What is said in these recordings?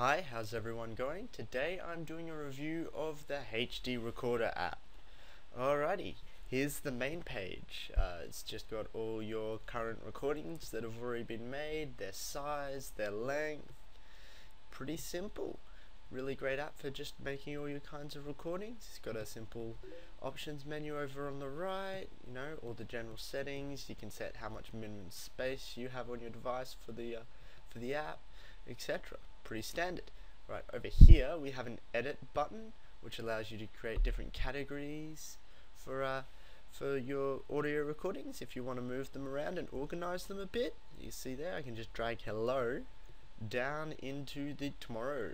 Hi, how's everyone going? Today I'm doing a review of the HD Recorder app. Alrighty, here's the main page. Uh, it's just got all your current recordings that have already been made, their size, their length. Pretty simple. Really great app for just making all your kinds of recordings. It's got a simple options menu over on the right, you know, all the general settings. You can set how much minimum space you have on your device for the uh, for the app, etc pretty standard. Right, over here we have an edit button which allows you to create different categories for uh, for your audio recordings if you want to move them around and organize them a bit. You see there, I can just drag hello down into the tomorrow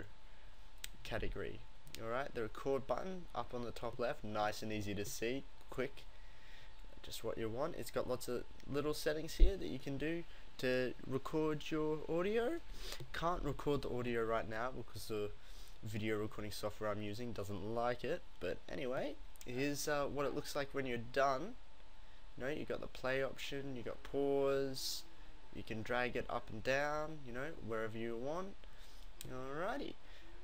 category. Alright, the record button up on the top left, nice and easy to see, quick, just what you want. It's got lots of little settings here that you can do to record your audio. Can't record the audio right now because the video recording software I'm using doesn't like it. But anyway, here's uh, what it looks like when you're done. You know, you got the play option, you got pause, you can drag it up and down, you know, wherever you want. Alrighty.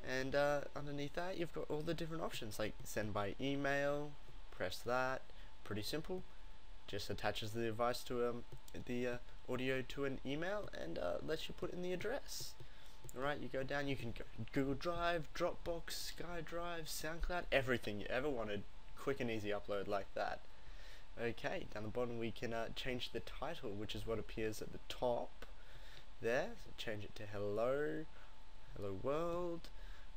And uh, underneath that, you've got all the different options like send by email, press that, pretty simple just attaches the device to um, the uh, audio to an email and uh, lets you put in the address. Alright, you go down, you can go Google Drive, Dropbox, SkyDrive, SoundCloud, everything you ever wanted. Quick and easy upload like that. Okay, down the bottom we can uh, change the title, which is what appears at the top there. So change it to hello, hello world.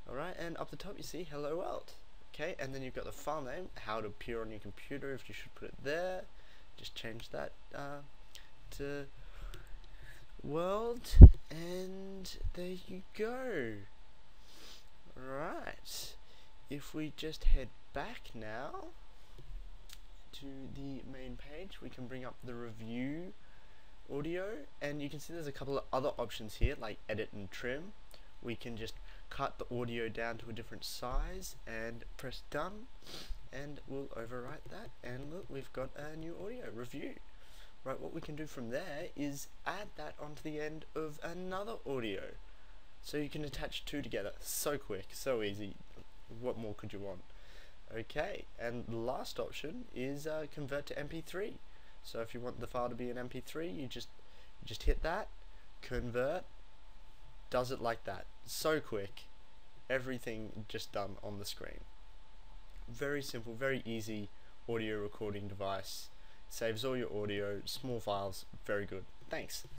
Alright, and up the top you see hello world. Okay, and then you've got the file name, how to appear on your computer if you should put it there just change that uh, to world and there you go. Right. If we just head back now to the main page we can bring up the review audio and you can see there's a couple of other options here like edit and trim. We can just cut the audio down to a different size and press done and we'll overwrite that and look we've got a new audio review. Right what we can do from there is add that onto the end of another audio. So you can attach two together. So quick so easy. What more could you want? Okay and the last option is uh, convert to mp3 so if you want the file to be an mp3 you just just hit that convert. Does it like that. So quick. Everything just done on the screen very simple, very easy audio recording device. Saves all your audio, small files, very good. Thanks.